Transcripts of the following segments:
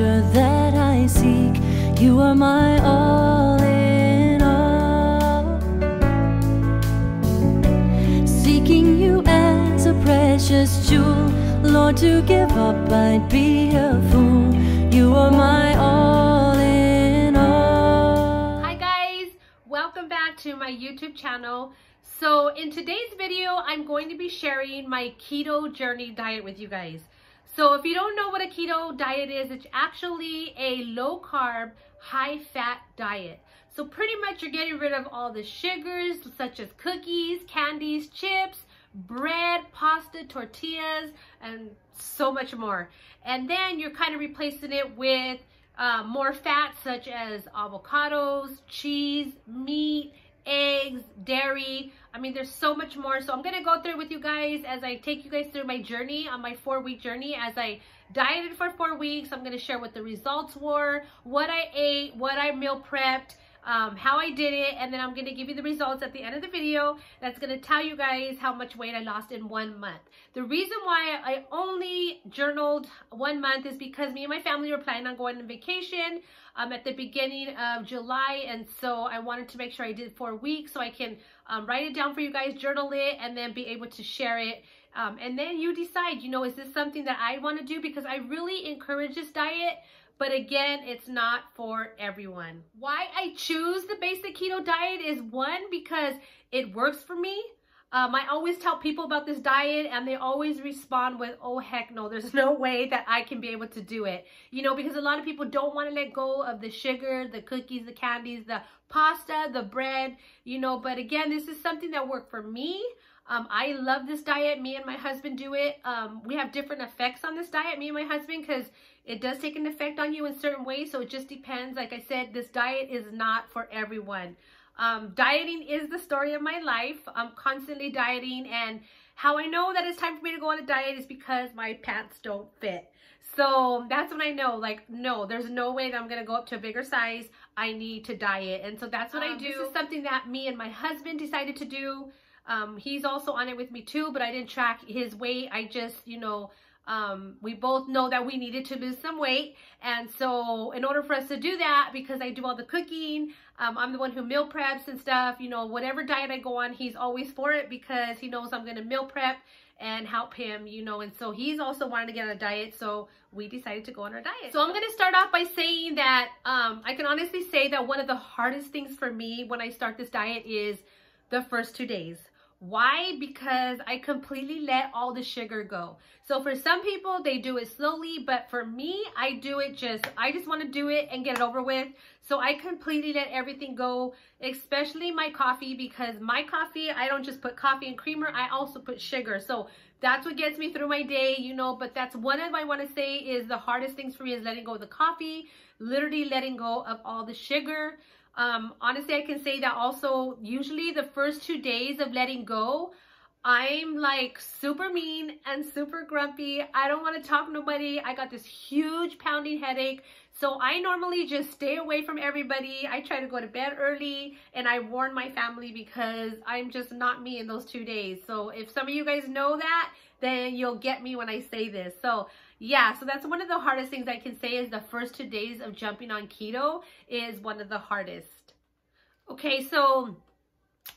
treasure that I seek. You are my all in all. Seeking you as a precious jewel, Lord, to give up I'd be a fool. You are my all in all. Hi guys, welcome back to my YouTube channel. So in today's video, I'm going to be sharing my keto journey diet with you guys. So if you don't know what a keto diet is, it's actually a low carb, high fat diet. So pretty much you're getting rid of all the sugars such as cookies, candies, chips, bread, pasta, tortillas, and so much more. And then you're kind of replacing it with uh, more fats such as avocados, cheese, meat, eggs, dairy. I mean, there's so much more. So I'm going to go through with you guys as I take you guys through my journey on my four week journey as I dieted for four weeks. I'm going to share what the results were, what I ate, what I meal prepped, um, how I did it, and then I'm going to give you the results at the end of the video. That's going to tell you guys how much weight I lost in one month. The reason why I only journaled one month is because me and my family were planning on going on vacation um, at the beginning of July, and so I wanted to make sure I did four weeks so I can um, write it down for you guys, journal it, and then be able to share it. Um, and then you decide, you know, is this something that I want to do? Because I really encourage this diet but again, it's not for everyone. Why I choose the basic keto diet is one, because it works for me. Um, I always tell people about this diet and they always respond with, oh, heck no, there's no way that I can be able to do it. You know, because a lot of people don't want to let go of the sugar, the cookies, the candies, the pasta, the bread, you know, but again, this is something that worked for me. Um, I love this diet. Me and my husband do it. Um, we have different effects on this diet, me and my husband, because it does take an effect on you in certain ways. So it just depends. Like I said, this diet is not for everyone. Um, dieting is the story of my life. I'm constantly dieting and how I know that it's time for me to go on a diet is because my pants don't fit. So that's when I know, like, no, there's no way that I'm going to go up to a bigger size. I need to diet. And so that's what um, I do. This is something that me and my husband decided to do. Um, he's also on it with me too, but I didn't track his weight. I just, you know, um, we both know that we needed to lose some weight. And so in order for us to do that, because I do all the cooking, um, I'm the one who meal preps and stuff, you know, whatever diet I go on, he's always for it because he knows I'm going to meal prep and help him, you know, and so he's also wanting to get on a diet, so we decided to go on our diet. So I'm going to start off by saying that um, I can honestly say that one of the hardest things for me when I start this diet is the first two days. Why? Because I completely let all the sugar go. So for some people, they do it slowly, but for me, I do it just, I just want to do it and get it over with. So I completely let everything go, especially my coffee, because my coffee, I don't just put coffee and creamer, I also put sugar. So that's what gets me through my day, you know, but that's one of I want to say is the hardest things for me is letting go of the coffee, literally letting go of all the sugar. Um, honestly, I can say that also usually the first two days of letting go, I'm like super mean and super grumpy. I don't want to talk to nobody. I got this huge pounding headache. So I normally just stay away from everybody. I try to go to bed early and I warn my family because I'm just not me in those two days. So if some of you guys know that, then you'll get me when I say this. So yeah, so that's one of the hardest things I can say is the first two days of jumping on keto is one of the hardest. Okay, so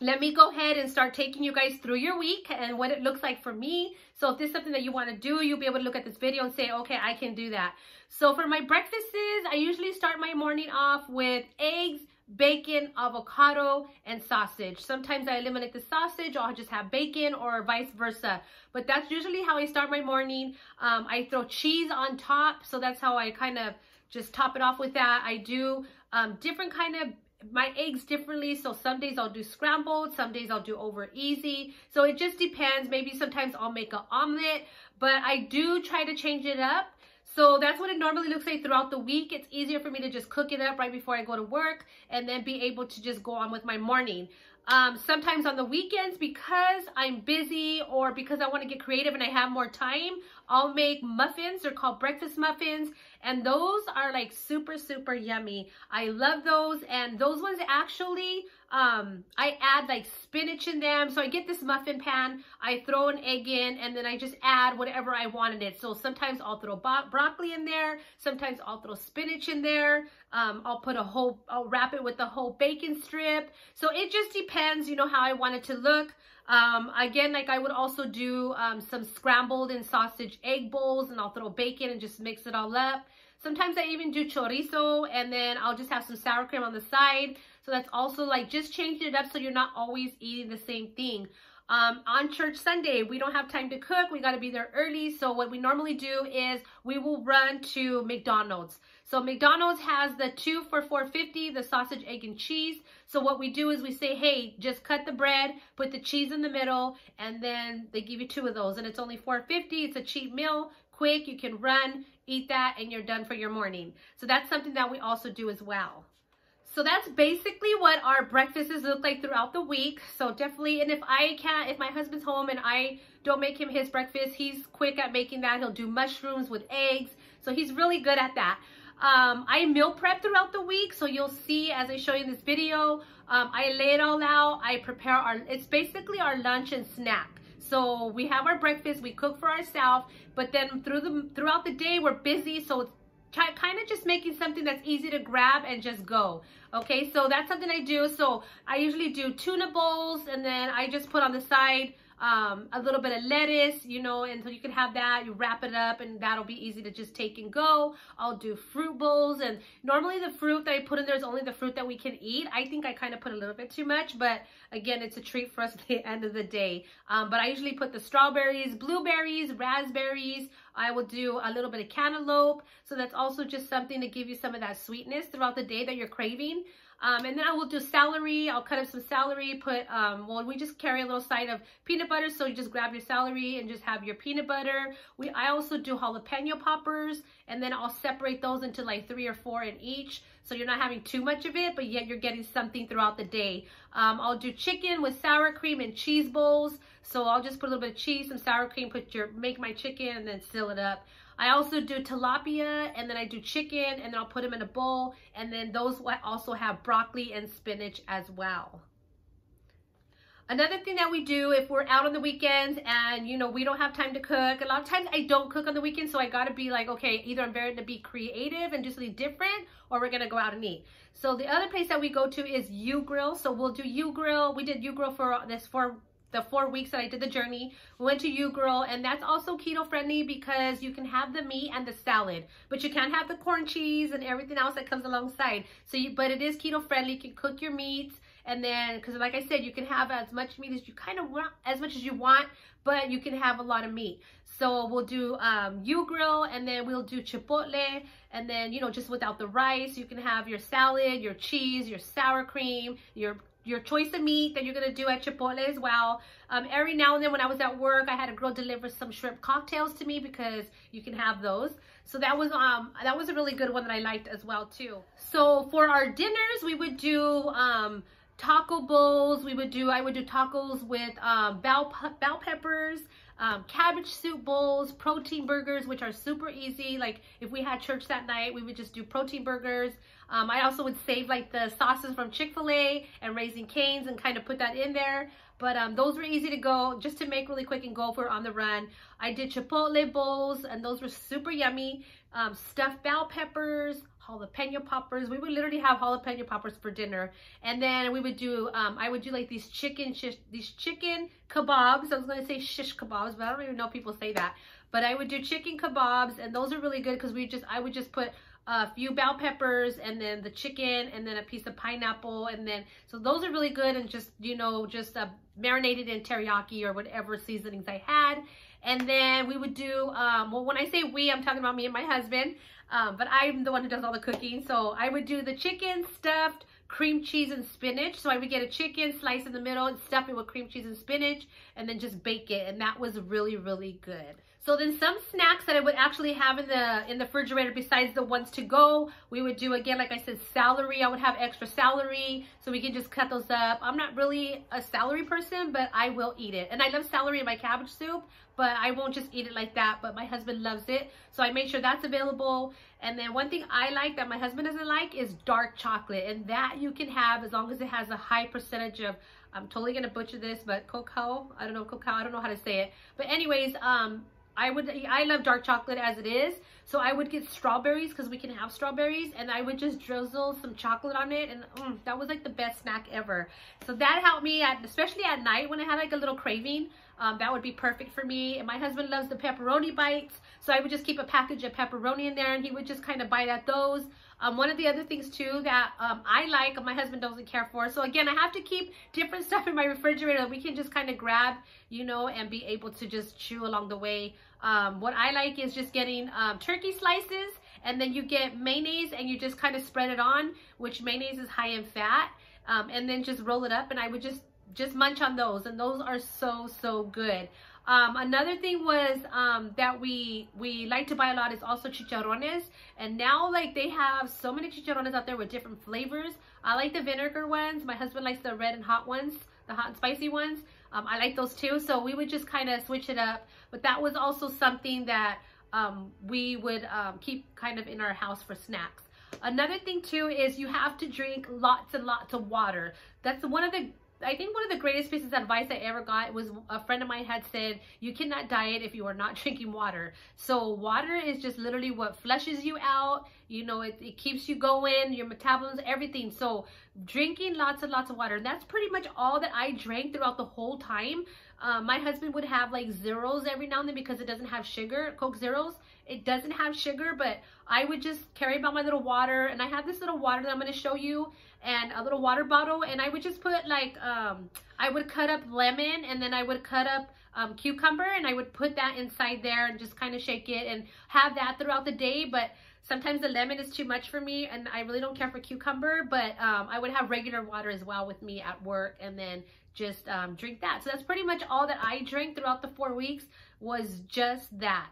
let me go ahead and start taking you guys through your week and what it looks like for me. So if this is something that you want to do, you'll be able to look at this video and say, okay, I can do that. So for my breakfasts, I usually start my morning off with eggs, bacon, avocado, and sausage. Sometimes I eliminate the sausage I'll just have bacon or vice versa. But that's usually how I start my morning. Um, I throw cheese on top. So that's how I kind of just top it off with that. I do um, different kind of my eggs differently. So some days I'll do scrambled, some days I'll do over easy. So it just depends. Maybe sometimes I'll make an omelet, but I do try to change it up. So that's what it normally looks like throughout the week. It's easier for me to just cook it up right before I go to work and then be able to just go on with my morning. Um, sometimes on the weekends, because I'm busy or because I want to get creative and I have more time, I'll make muffins. They're called breakfast muffins. And those are like super, super yummy. I love those. And those ones actually um, I add like spinach in them. So I get this muffin pan, I throw an egg in, and then I just add whatever I wanted it. So sometimes I'll throw broccoli in there. Sometimes I'll throw spinach in there. Um, I'll put a whole, I'll wrap it with a whole bacon strip. So it just depends, you know, how I want it to look. Um, again, like I would also do um, some scrambled and sausage egg bowls and I'll throw bacon and just mix it all up. Sometimes I even do chorizo and then I'll just have some sour cream on the side. So that's also like just changing it up so you're not always eating the same thing. Um, on church Sunday, we don't have time to cook. We got to be there early. So what we normally do is we will run to McDonald's. So McDonald's has the two for 450, the sausage, egg, and cheese. So what we do is we say, hey, just cut the bread, put the cheese in the middle, and then they give you two of those. And it's only 450. It's a cheap meal, quick. You can run, eat that, and you're done for your morning. So that's something that we also do as well. So that's basically what our breakfasts look like throughout the week. So definitely, and if I can't, if my husband's home and I don't make him his breakfast, he's quick at making that. He'll do mushrooms with eggs. So he's really good at that. Um, I meal prep throughout the week. So you'll see as I show you in this video, um, I lay it all out. I prepare our, it's basically our lunch and snack. So we have our breakfast, we cook for ourselves, but then through the throughout the day we're busy, so kind of just making something that's easy to grab and just go. Okay, so that's something I do. So I usually do tuna bowls and then I just put on the side um, a little bit of lettuce, you know, and so you can have that, you wrap it up and that'll be easy to just take and go. I'll do fruit bowls and normally the fruit that I put in there is only the fruit that we can eat. I think I kind of put a little bit too much, but again, it's a treat for us at the end of the day. Um, but I usually put the strawberries, blueberries, raspberries. I will do a little bit of cantaloupe. So that's also just something to give you some of that sweetness throughout the day that you're craving. Um, and then I will do celery. I'll cut up some celery, put, um, well, we just carry a little side of peanut butter. So you just grab your celery and just have your peanut butter. We, I also do jalapeno poppers and then I'll separate those into like three or four in each. So you're not having too much of it, but yet you're getting something throughout the day. Um, I'll do chicken with sour cream and cheese bowls. So I'll just put a little bit of cheese, some sour cream, put your, make my chicken and then seal it up. I also do tilapia and then I do chicken and then I'll put them in a bowl and then those also have broccoli and spinach as well. Another thing that we do if we're out on the weekends and, you know, we don't have time to cook, a lot of times I don't cook on the weekends, so I got to be like, okay, either I'm going to be creative and do something different or we're to go out and eat. So the other place that we go to is U-Grill. So we'll do U-Grill. We did U-Grill for this for the four weeks that I did the journey. We went to U-Grill, and that's also keto friendly because you can have the meat and the salad, but you can't have the corn cheese and everything else that comes alongside. So, you, but it is keto friendly. You can cook your meats, and then because like I said, you can have as much meat as you kind of want, as much as you want, but you can have a lot of meat. So we'll do um, U-Grill, and then we'll do chipotle, and then you know just without the rice, you can have your salad, your cheese, your sour cream, your your choice of meat that you're to do at Chipotle as well. Um, every now and then when I was at work, I had a girl deliver some shrimp cocktails to me because you can have those. So that was um that was a really good one that I liked as well too. So for our dinners, we would do um taco bowls. We would do I would do tacos with um bell bell peppers, um, cabbage soup bowls, protein burgers, which are super easy. Like if we had church that night, we would just do protein burgers. Um, I also would save like the sauces from Chick-fil-A and Raising Cane's and kind of put that in there. But um, those were easy to go, just to make really quick and go for on the run. I did Chipotle bowls, and those were super yummy. Um, stuffed bell peppers, jalapeno poppers. We would literally have jalapeno poppers for dinner. And then we would do, um, I would do like these chicken, shish, these chicken kebabs. I was going to say shish kebabs, but I don't even know people say that. But I would do chicken kebabs, and those are really good because we just, I would just put a few bell peppers and then the chicken and then a piece of pineapple and then so those are really good and just you know just uh, marinated in teriyaki or whatever seasonings I had and then we would do um, well when I say we I'm talking about me and my husband um, but I'm the one who does all the cooking so I would do the chicken stuffed cream cheese and spinach. So I would get a chicken, slice in the middle, and stuff it with cream cheese and spinach, and then just bake it. And that was really, really good. So then some snacks that I would actually have in the in the refrigerator besides the ones to go, we would do again, like I said, celery. I would have extra celery so we can just cut those up. I'm not really a celery person, but I will eat it. And I love celery in my cabbage soup, but I won't just eat it like that. But my husband loves it. So I make sure that's available. And then one thing I like that my husband doesn't like is dark chocolate. And that you can have as long as it has a high percentage of I'm totally gonna butcher this, but cocoa, I don't know cocoa, I don't know how to say it. But anyways, um, I would, I love dark chocolate as it is. So I would get strawberries because we can have strawberries and I would just drizzle some chocolate on it. And mm, that was like the best snack ever. So that helped me, at, especially at night when I had like a little craving. Um, that would be perfect for me. And my husband loves the pepperoni bites. So I would just keep a package of pepperoni in there and he would just kind of bite at those. Um, one of the other things too that um, I like, my husband doesn't care for. So again, I have to keep different stuff in my refrigerator that we can just kind of grab, you know, and be able to just chew along the way. Um, what I like is just getting um, turkey slices and then you get mayonnaise and you just kind of spread it on, which mayonnaise is high in fat. Um, and then just roll it up and I would just just munch on those and those are so so good um, another thing was um, that we we like to buy a lot is also chicharrones. And now like they have so many chicharrones out there with different flavors. I like the vinegar ones. My husband likes the red and hot ones the hot and spicy ones. Um, I like those too. So we would just kind of switch it up. But that was also something that um, we would um, keep kind of in our house for snacks. Another thing too is you have to drink lots and lots of water. That's one of the I think one of the greatest pieces of advice I ever got was a friend of mine had said, you cannot diet if you are not drinking water. So water is just literally what flushes you out. You know, it, it keeps you going, your metabolism, everything. So drinking lots and lots of water. That's pretty much all that I drank throughout the whole time. Uh, my husband would have like zeros every now and then because it doesn't have sugar, Coke Zeros. It doesn't have sugar, but I would just carry about my little water. And I have this little water that I'm going to show you and a little water bottle. And I would just put like, um, I would cut up lemon and then I would cut up um, cucumber and I would put that inside there and just kind of shake it and have that throughout the day. But sometimes the lemon is too much for me and I really don't care for cucumber, but um, I would have regular water as well with me at work and then just um, drink that. So that's pretty much all that I drank throughout the four weeks was just that.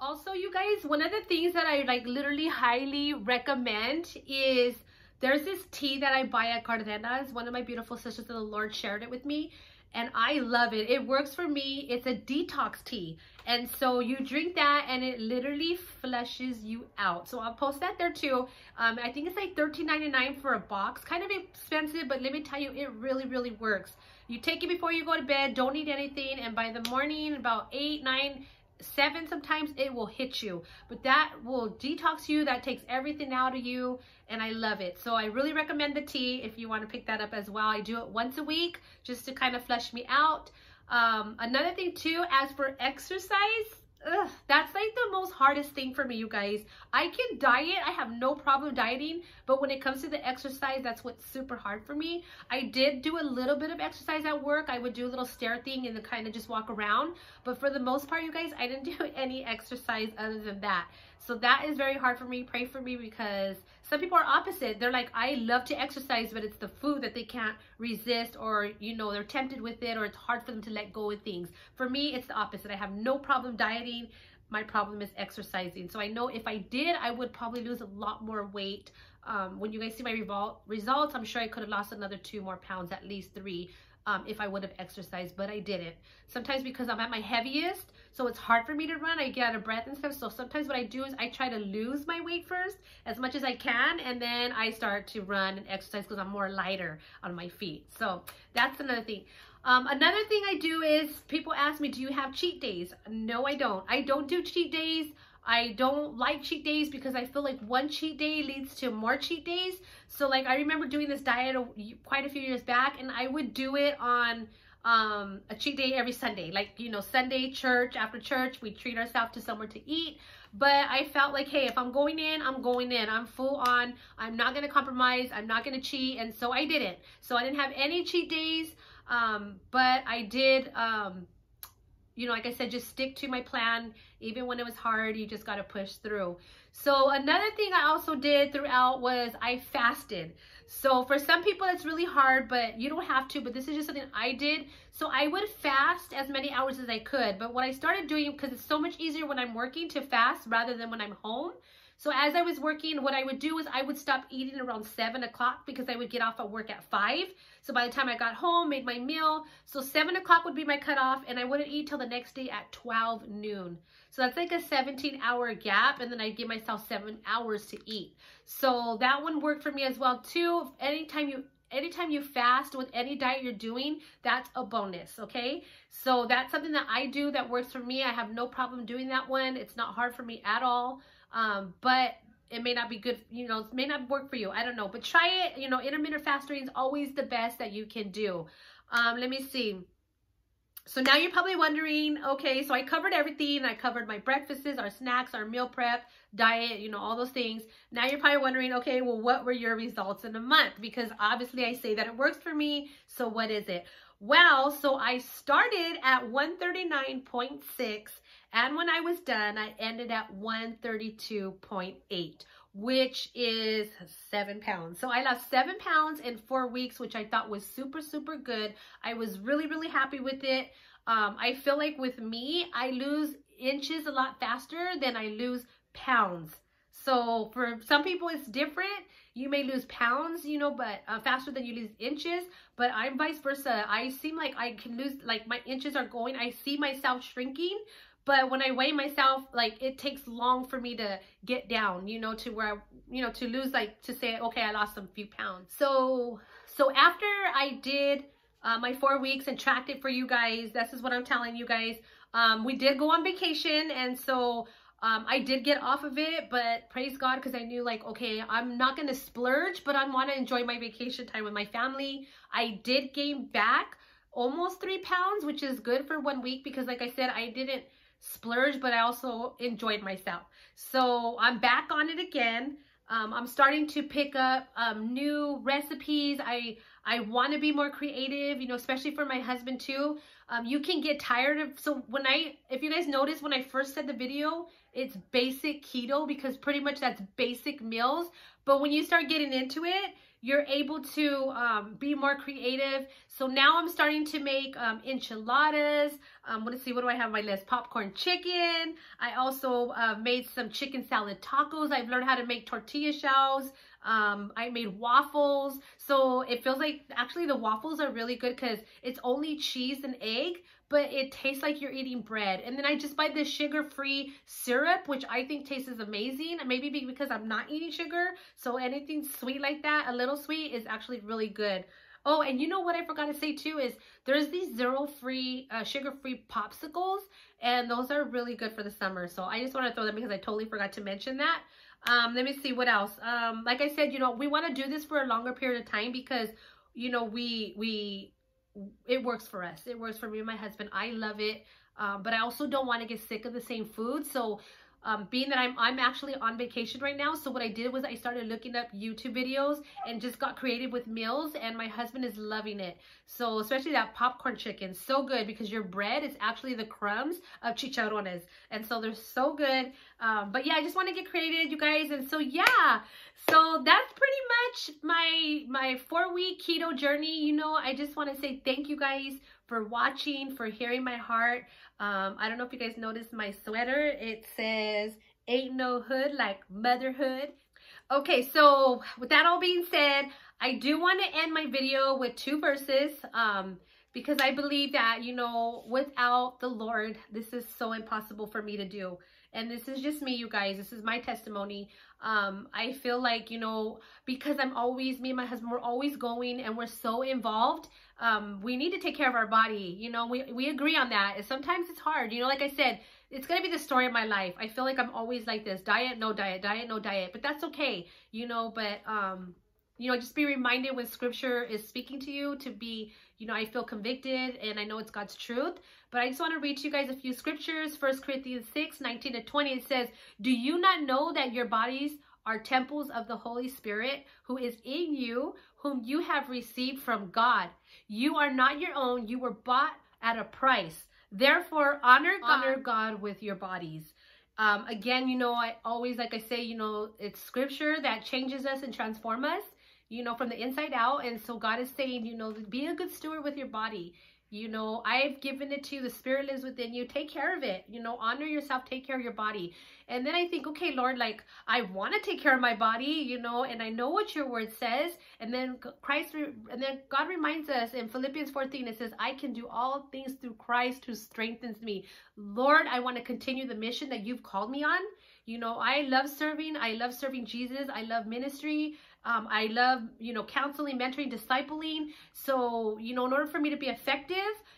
Also, you guys, one of the things that I like literally highly recommend is there's this tea that I buy at Cardenas. One of my beautiful sisters of the Lord shared it with me and I love it. It works for me. It's a detox tea. And so you drink that and it literally flushes you out. So I'll post that there too. Um, I think it's like $13.99 for a box. Kind of expensive, but let me tell you, it really, really works. You take it before you go to bed, don't eat anything, and by the morning, about 8, 9, seven sometimes it will hit you. But that will detox you. That takes everything out of you. And I love it. So I really recommend the tea if you want to pick that up as well. I do it once a week just to kind of flush me out. Um, another thing too as for exercise Ugh, that's like the most hardest thing for me, you guys. I can diet. I have no problem dieting. But when it comes to the exercise, that's what's super hard for me. I did do a little bit of exercise at work. I would do a little stair thing and then kind of just walk around. But for the most part, you guys, I didn't do any exercise other than that. So that is very hard for me. Pray for me because some people are opposite. They're like, I love to exercise, but it's the food that they can't resist or, you know, they're tempted with it or it's hard for them to let go of things. For me, it's the opposite. I have no problem dieting. My problem is exercising. So I know if I did, I would probably lose a lot more weight. Um, when you guys see my results, I'm sure I could have lost another two more pounds, at least three um, if I would have exercised, but I didn't. Sometimes because I'm at my heaviest, so it's hard for me to run. I get out of breath and stuff. So sometimes what I do is I try to lose my weight first as much as I can, and then I start to run and exercise because I'm more lighter on my feet. So that's another thing. Um, another thing I do is people ask me, do you have cheat days? No, I don't. I don't do cheat days. I don't like cheat days because I feel like one cheat day leads to more cheat days. So like I remember doing this diet quite a few years back and I would do it on um, a cheat day every Sunday. Like, you know, Sunday, church, after church, we treat ourselves to somewhere to eat. But I felt like, hey, if I'm going in, I'm going in. I'm full on. I'm not going to compromise. I'm not going to cheat. And so I didn't. So I didn't have any cheat days. Um, but I did... Um, you know, like I said, just stick to my plan. Even when it was hard, you just got to push through. So another thing I also did throughout was I fasted. So for some people, it's really hard, but you don't have to. But this is just something I did. So I would fast as many hours as I could. But what I started doing, because it's so much easier when I'm working to fast rather than when I'm home. So as I was working, what I would do is I would stop eating around 7 o'clock because I would get off at work at 5. So by the time I got home, made my meal. So 7 o'clock would be my cutoff and I wouldn't eat till the next day at 12 noon. So that's like a 17 hour gap and then I give myself 7 hours to eat. So that one worked for me as well too. Anytime you anytime you fast with any diet you're doing, that's a bonus, okay? So that's something that I do that works for me. I have no problem doing that one. It's not hard for me at all. Um, but it may not be good, you know, it may not work for you. I don't know, but try it. You know, intermittent fasting is always the best that you can do. Um, let me see. So now you're probably wondering, okay, so I covered everything. I covered my breakfasts, our snacks, our meal prep, diet, you know, all those things. Now you're probably wondering, okay, well, what were your results in a month? Because obviously I say that it works for me. So what is it? Well, so I started at 139.6 and when I was done, I ended at 132.8, which is seven pounds. So I lost seven pounds in four weeks, which I thought was super, super good. I was really, really happy with it. Um, I feel like with me, I lose inches a lot faster than I lose pounds. So for some people, it's different. You may lose pounds, you know, but uh, faster than you lose inches. But I'm vice versa. I seem like I can lose, like my inches are going. I see myself shrinking, but when I weigh myself, like it takes long for me to get down, you know, to where, I, you know, to lose, like to say, okay, I lost some few pounds. So, so after I did uh, my four weeks and tracked it for you guys, this is what I'm telling you guys. Um, we did go on vacation. And so um, I did get off of it, but praise God, because I knew like, okay, I'm not going to splurge, but I want to enjoy my vacation time with my family. I did gain back almost three pounds, which is good for one week because like I said, I didn't splurge, but I also enjoyed myself. So I'm back on it again. Um, I'm starting to pick up um, new recipes. I I want to be more creative, you know, especially for my husband too. Um, you can get tired of, so when I, if you guys notice when I first said the video, it's basic keto because pretty much that's basic meals. But when you start getting into it, you're able to um, be more creative. So now I'm starting to make um, enchiladas. Um, let's see, what do I have on my list? Popcorn chicken. I also uh, made some chicken salad tacos. I've learned how to make tortilla shells. Um, I made waffles. So it feels like actually the waffles are really good because it's only cheese and egg, but it tastes like you're eating bread. And then I just buy this sugar-free syrup, which I think tastes amazing. Maybe because I'm not eating sugar. So anything sweet like that, a little sweet, is actually really good. Oh, and you know what I forgot to say too is there's these zero-free, uh, sugar-free popsicles, and those are really good for the summer. So I just want to throw them because I totally forgot to mention that. Um, let me see what else. Um, like I said, you know, we want to do this for a longer period of time because, you know, we, we, it works for us. It works for me and my husband. I love it. Um, but I also don't want to get sick of the same food. So um, being that I'm, I'm actually on vacation right now. So what I did was I started looking up YouTube videos and just got creative with meals and my husband is loving it. So especially that popcorn chicken, so good because your bread is actually the crumbs of chicharrones. And so they're so good. Um, but yeah, I just want to get creative, you guys. And so yeah, so that's pretty much my, my four week keto journey. You know, I just want to say thank you guys for watching, for hearing my heart. Um, I don't know if you guys noticed my sweater. It says, ain't no hood like motherhood. Okay, so with that all being said, I do want to end my video with two verses um, because I believe that, you know, without the Lord, this is so impossible for me to do. And this is just me, you guys. This is my testimony. Um, I feel like, you know, because I'm always, me and my husband, we're always going and we're so involved um, we need to take care of our body. You know, we, we agree on that. Sometimes it's hard. You know, like I said, it's going to be the story of my life. I feel like I'm always like this. Diet, no diet, diet, no diet. But that's okay, you know, but, um, you know, just be reminded when scripture is speaking to you to be, you know, I feel convicted and I know it's God's truth. But I just want to read to you guys a few scriptures. First Corinthians 6, 19 to 20. It says, Do you not know that your bodies are temples of the Holy Spirit who is in you, whom you have received from God? You are not your own. You were bought at a price. Therefore, honor God, honor God with your bodies. Um, again, you know, I always, like I say, you know, it's scripture that changes us and transform us, you know, from the inside out. And so God is saying, you know, be a good steward with your body. You know, I've given it to you. The spirit lives within you. Take care of it. You know, honor yourself. Take care of your body. And then I think, okay, Lord, like I want to take care of my body, you know, and I know what your word says. And then Christ, and then God reminds us in Philippians 14, it says, I can do all things through Christ who strengthens me. Lord, I want to continue the mission that you've called me on. You know, I love serving. I love serving Jesus. I love ministry. Um, I love, you know, counseling, mentoring, discipling. So, you know, in order for me to be effective,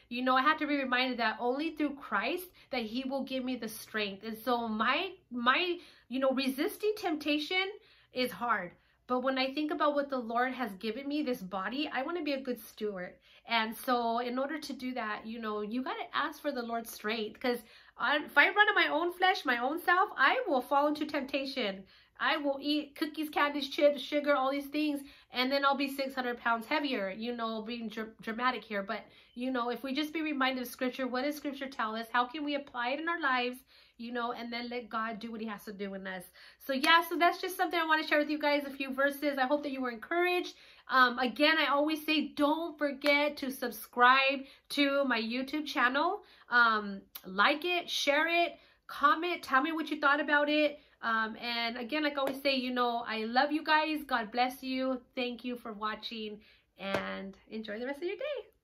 you know, I have to be reminded that only through Christ that he will give me the strength. And so my, my, you know, resisting temptation is hard. But when I think about what the Lord has given me, this body, I want to be a good steward. And so in order to do that, you know, you got to ask for the Lord's strength because if I run on my own flesh, my own self, I will fall into temptation. I will eat cookies, candies, chips, sugar, all these things, and then I'll be 600 pounds heavier, you know, being dr dramatic here. But, you know, if we just be reminded of scripture, what does scripture tell us? How can we apply it in our lives, you know, and then let God do what he has to do in us. So, yeah, so that's just something I want to share with you guys, a few verses. I hope that you were encouraged. Um, again, I always say, don't forget to subscribe to my YouTube channel. Um, like it, share it, comment, tell me what you thought about it. Um, and again, like I always say, you know, I love you guys. God bless you. Thank you for watching and enjoy the rest of your day.